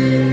Yeah.